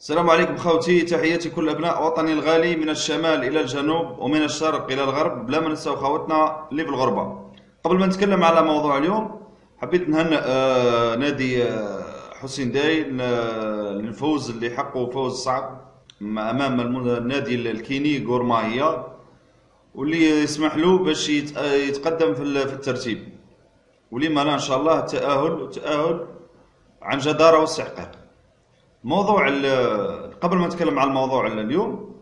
السلام عليكم خوتي تحياتي كل أبناء وطني الغالي من الشمال إلى الجنوب ومن الشرق إلى الغرب. بلا ما ننساو خوتنا اللي في الغربة. قبل ما نتكلم على موضوع اليوم حبيت نهنئ آه، نادي آه، حسين داي للفوز اللي حقه فوز صعب أمام النادي الكيني غورماهيا واللي يسمح له باش يت- يتقدم في الترتيب. ولما لا إن شاء الله التاهل تأهل عن جدارة واستحقاق. موضوع قبل ما نتكلم عن الموضوع اليوم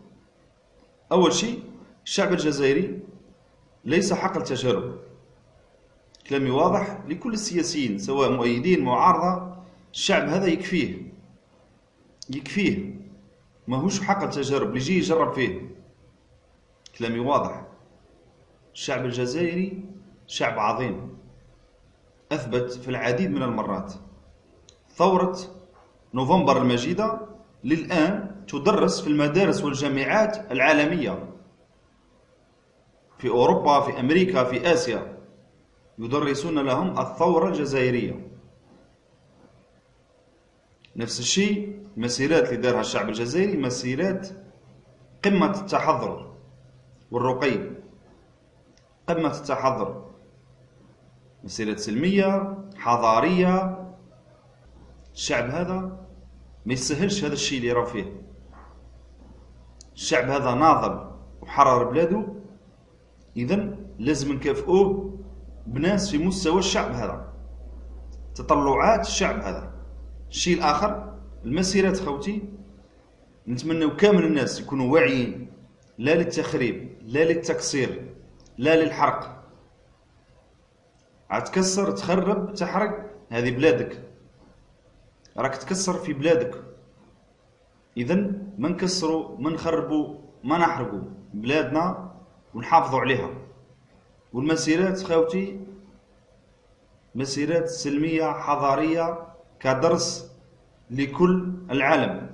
أول شيء الشعب الجزائري ليس حق التجارب. كلامي واضح لكل السياسيين سواء مؤيدين معارضة الشعب هذا يكفيه. يكفيه. ماهوش حق التجارب اللي يجي يجرب فيه. كلامي واضح الشعب الجزائري شعب عظيم. أثبت في العديد من المرات. ثورة نوفمبر المجيدة للآن تدرس في المدارس والجامعات العالمية. في أوروبا في أمريكا في آسيا يدرسون لهم الثورة الجزائرية. نفس الشيء مسيرات اللي دارها الشعب الجزائري مسيرات قمة التحضر والرقي. قمة التحضر. مسيرات سلمية حضارية. الشعب هذا ما يستاهلش هذا الشيء اللي راه فيه. الشعب هذا ناضل وحرر بلاده. اذا لازم نكافئوه بناس في مستوى الشعب هذا. تطلعات الشعب هذا. الشيء الآخر المسيرات خوتي. نتمنى كامل الناس يكونوا واعيين. لا للتخريب لا للتكسير لا للحرق. عاد تكسر تخرب تحرق هذه بلادك. راك تكسر في بلادك. اذا ما نكسروا ما نخربوا ما نحرقوا. بلادنا ونحافظوا عليها. والمسيرات خاوتي مسيرات سلمية حضارية كدرس لكل العالم.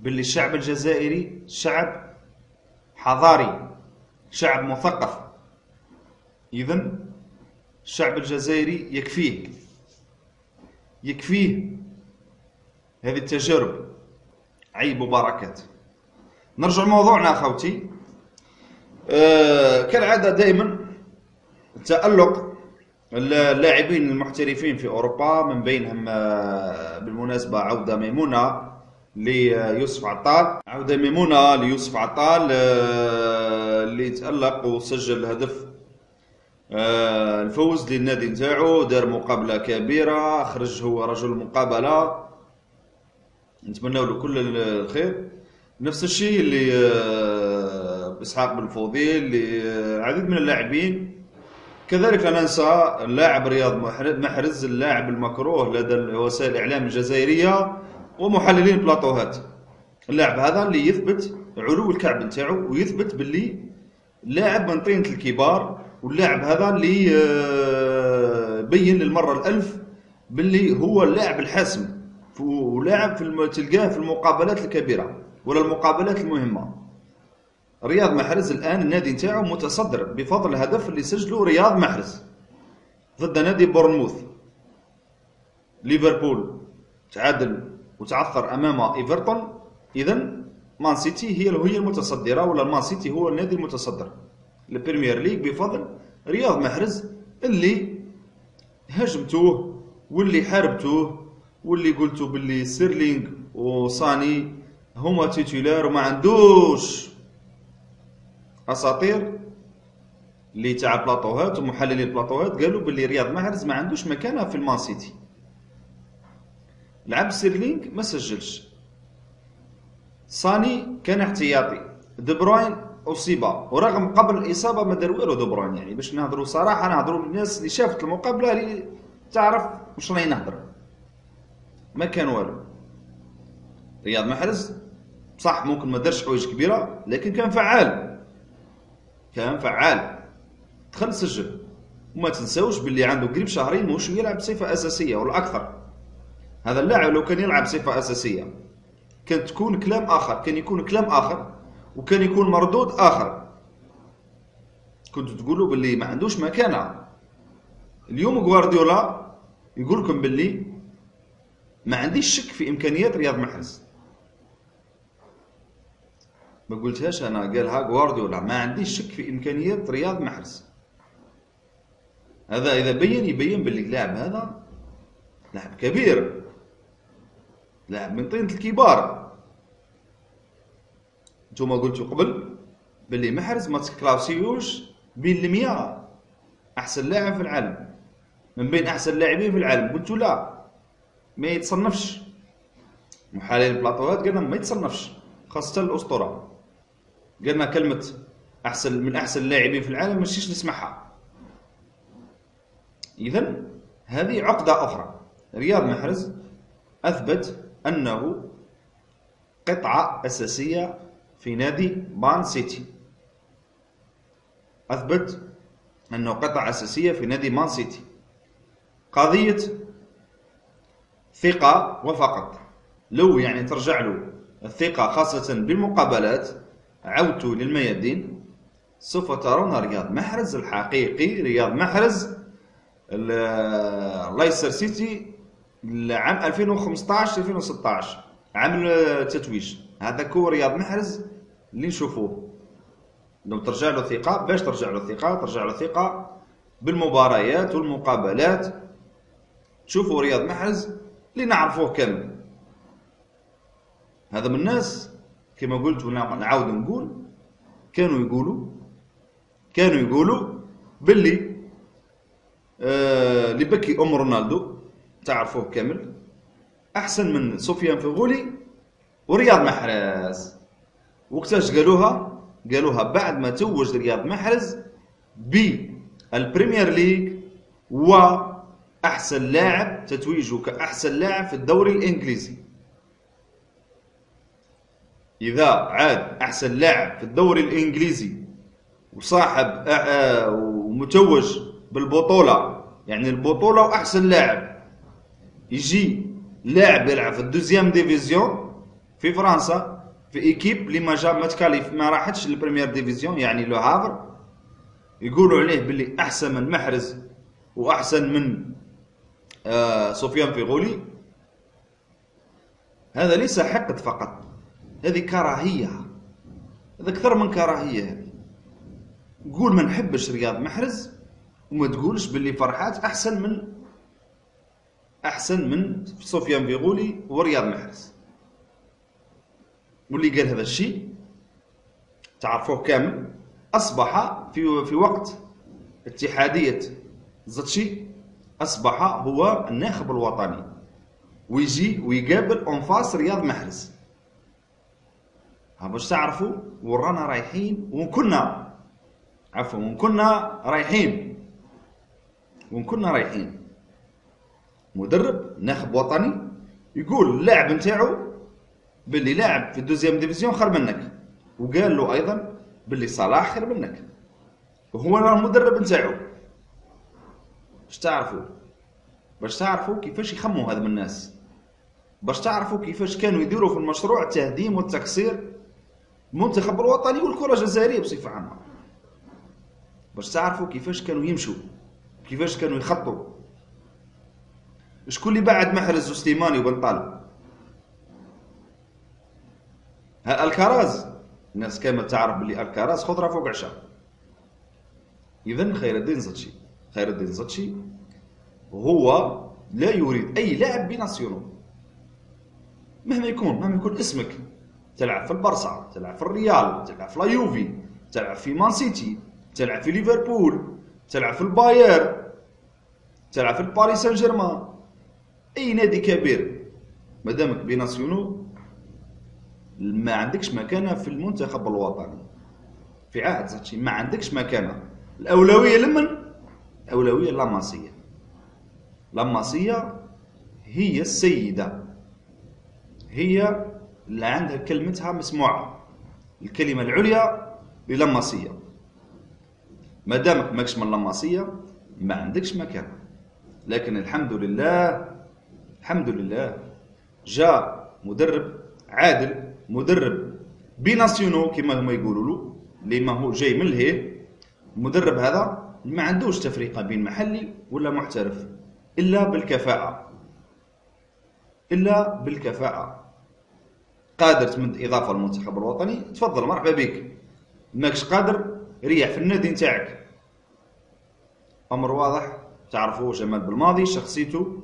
باللي الشعب الجزائري شعب حضاري شعب مثقف. اذا الشعب الجزائري يكفيه. يكفيه هذه التجارب. عيب وبركات نرجع لموضوعنا أخوتي. آه كالعادة دائما تألق اللاعبين المحترفين في أوروبا من بينهم آه بالمناسبة عودة ميمونة ليوسف عطال. عودة ميمونة ليوسف عطال آه اللي تألق وسجل هدف آه، الفوز للنادي نتاعو دار مقابلة كبيرة خرج هو رجل المقابله نتمنى له كل الخير. نفس الشيء اللي آه، إسحاق بن فوضيل لعديد من اللاعبين. كذلك لا ننسى اللاعب رياض محر- محرز اللاعب المكروه لدى وسائل الإعلام الجزائرية ومحللين بلاطوهات. اللاعب هذا اللي يثبت علو الكعب نتاعو ويثبت باللي لاعب من طينة الكبار واللاعب هذا اللي آه، بين للمرة الألف باللي هو اللاعب الحاسم. ولاعب في. تلقاه في المقابلات الكبيرة ولا المقابلات المهمة. رياض محرز الآن النادي نتاعو متصدر بفضل الهدف اللي سجله رياض محرز ضد نادي بورنموث. ليفربول تعادل وتعثر أمام إيفرتون. اذا مان سيتي هي هي المتصدرة ولا مان سيتي هو النادي المتصدر. البريمير ليج بفضل رياض محرز اللي هاجمتوه واللي حاربتوه واللي قلتوا باللي سيرلينغ وصاني هما titulaires وما عندوش. أساطير اللي تاع بلاطوهات ومحللين بلاطوهات قالوا باللي رياض محرز ما عندوش مكانه في المان سيتي. لعب سيرلينغ ما سجلش. صاني كان احتياطي. دي بروين أصيب. ورغم قبل الإصابة ما دار والو دي بروين يعني. باش نهضروا صراحة نهضروا للناس اللي شافت المقابلة اللي تعرف واش راني نهضر. ما كان والو. رياض محرز صح ممكن ما دارش حوايج كبيرة لكن كان فعال. كان فعال. دخل سجل. وما تنساوش باللي عنده قريب شهرين مش يلعب بصفة أساسية ولا أكثر هذا اللاعب لو كان يلعب بصفة أساسية كانت تكون كلام آخر. كان يكون كلام آخر وكان يكون مردود آخر. كنتوا تقولوا باللي ما عندوش مكانه اليوم غوارديولا يقول لكم باللي ما عنديش شك في إمكانيات رياض محرز. ما قلتهاش أنا قالها غوارديولا ما عنديش شك في إمكانيات رياض محرز. هذا إذا بين يبين باللي اللاعب هذا لاعب كبير لاعب من طينة الكبار. نتوما قلتوا قبل باللي محرز ما تكلاسيوش بين المية. أحسن لاعب في العالم. من بين أحسن اللاعبين في العالم. قلتوا لا ما يتصنفش. محللين البلاطوات قلنا ما يتصنفش خاصة الأسطورة. قلنا كلمة أحسن من أحسن اللاعبين في العالم ماشيش نسمعها. إذا هذه عقدة أخرى. رياض محرز أثبت أنه قطعة أساسية في نادي مان سيتي. أثبت أنه قطعة أساسية في نادي مان سيتي. قضية ثقة وفقط. لو يعني ترجع له. الثقة خاصة بالمقابلات. عودت للميادين. سوف ترون رياض محرز الحقيقي رياض محرز لايستر سيتي عام 2015 2016 عام التتويج. هذا هو رياض محرز اللي نشوفوه. لو ترجع له ثقة باش ترجع له ثقة؟ ترجع له ثقة بالمباريات والمقابلات. تشوفوا رياض محرز اللي نعرفوه كامل. هذا من الناس كما قلت ونعاود نقول كانوا يقولوا كانوا يقولوا باللي آه اللي بكي أم رونالدو تعرفوه كامل. أحسن من سفيان فغولي ورياض محرز. وقتاش قالوها؟ قالوها بعد ما توج رياض محرز بالبريمير ليج واحسن لاعب تتويجه كأحسن لاعب في الدوري الإنجليزي. إذا عاد أحسن لاعب في الدوري الإنجليزي وصاحب ومتوج بالبطولة يعني البطولة وأحسن لاعب يجي لاعب يلعب في ال deuxième division في فرنسا في équipe اللي ما جا ما تكاليف ما راحتش لل première division يعني لو هافر يقولوا عليه باللي أحسن من محرز وأحسن من آه سفيان فيغولي. هذا ليس حقد فقط هذه كراهية هذا أكثر من كراهية. هذه قول ما نحبش رياض محرز وما تقولش باللي فرحات أحسن من أحسن من سفيان فيغولي ورياض محرز. واللي قال هذا الشيء. تعرفوه كامل أصبح في في وقت اتحادية زتشي أصبح هو الناخب الوطني. ويجي ويقابل en face رياض محرز. باش تعرفوا ورانا رايحين وين كنا عفوا وين كنا رايحين. وين كنا رايحين. مدرب ناخب وطني يقول اللاعب نتاعو باللي لاعب في ال deuxième division خير منك. وقال له أيضا باللي صلاح خير منك. وهو المدرب نتاعو باش تعرفوا؟ باش تعرفوا كيفاش يخموا هذا من الناس. باش تعرفوا كيفاش كانوا يديروا في المشروع التهديم والتكسير المنتخب الوطني والكرة الجزائرية بصفة عامة. باش تعرفوا كيفاش كانوا يمشوا. كيفاش كانوا يخطوا شكون اللي بعد محرز وسليماني وبن طالب؟ الكراز. الناس كامل تعرف باللي الكراز خضرة فوق عشاء. اذا خير الدين زتشي خير الدين زتشي هو لا يريد أي لاعب binational. مهما يكون مهما يكون اسمك. تلعب في البرصا تلعب في الريال تلعب في لايوفي تلعب في مان سيتي تلعب في ليفربول تلعب في البايرن تلعب في باريس سان جيرمان. أي نادي كبير. مادامك بيناسيونو ما عندكش مكانة في المنتخب الوطني. في عهد زاتشي ما عندكش مكانة. الأولوية لمن؟ الأولوية لاماسيه لاماسيه هي السيدة. هي اللي عندها كلمتها مسموعة. الكلمة العليا للماسية ما دامك ماكش من اللماسية ما عندكش مكان لكن الحمد لله الحمد لله جاء مدرب عادل مدرب. بيناسيونو كما هما يقولوا له اللي ما هو جاي من الهي المدرب هذا ما عندوش تفرقه بين محلي ولا محترف إلا بالكفاءة. إلا بالكفاءة. قادر تمد إضافة للمنتخب الوطني تفضل مرحبا بك. ماكش قادر ريح في النادي نتاعك. أمر واضح تعرفوا جمال بالماضي شخصيته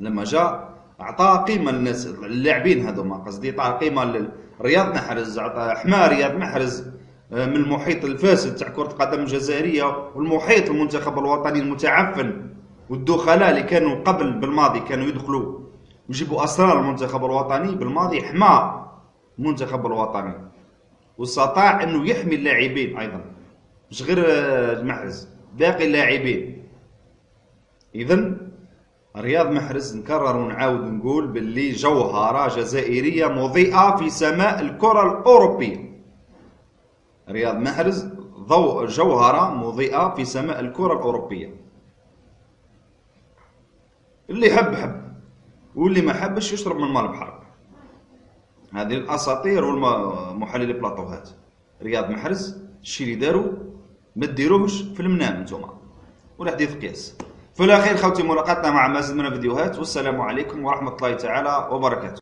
لما جاء اعطى قيمة للناس اللاعبين هذوما قصدي اعطى قيمة لرياض محرز اعطى حما رياض محرز آه، من المحيط الفاسد تاع كرة القدم الجزائرية والمحيط المنتخب الوطني المتعفن والدخلاء اللي كانوا قبل بالماضي كانوا يدخلوا. ويجيبوا أسرار المنتخب الوطني بالماضي حمى المنتخب الوطني. واستطاع إنه يحمي اللاعبين أيضا مش غير آه، محرز باقي اللاعبين. اذا رياض محرز نكرر ونعاود نقول باللي جوهرة جزائرية مضيئة في سماء الكرة الأوروبية. رياض محرز ضوء جوهرة مضيئة في سماء الكرة الأوروبية. اللي يحب حب واللي ما حبش يشرب من مال البحر هذه الأساطير والمحللي بلاطوهات. رياض محرز الشيء اللي داروا ما ديروهش في المنام انتوما ولا حديث قياس في الأخير خوتي ملاقاتنا مع مزيد من الفيديوهات. والسلام عليكم ورحمة الله تعالى وبركاته.